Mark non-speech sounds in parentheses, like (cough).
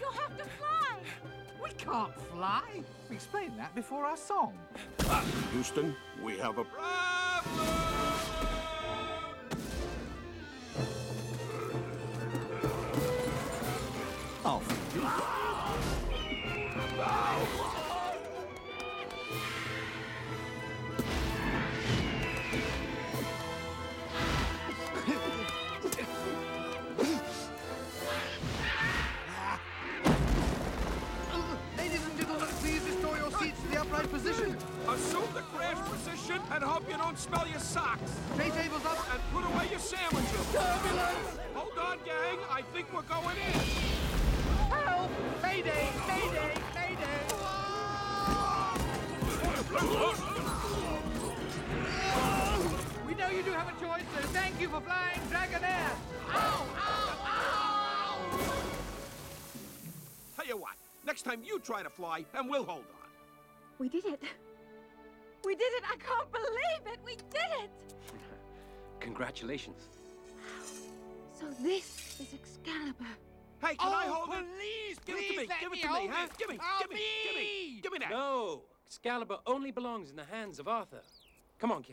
You'll have to fly! We can't fly! We explained that before our song. Ah, Houston, we have a problem! Off. Oh. Seats to the upright position. Assume the crash position and hope you don't smell your socks. Tray tables up. And put away your sandwiches. Turbulence! Hold on, gang. I think we're going in. Help! Mayday! Mayday! Mayday! We know you do have a choice, so thank you for flying Dragonair! Ow! Ow! Ow! Tell you what, next time you try to fly, and we'll hold on. We did it. We did it. I can't believe it. We did it. (laughs) Congratulations. So this is Excalibur. Hey, can I Oh, hold it? please, Give it to me. Give it to me, hold huh? Give me. Oh, Give me. Give me. me. Give me that. No, Excalibur only belongs in the hands of Arthur. Come on, Kay.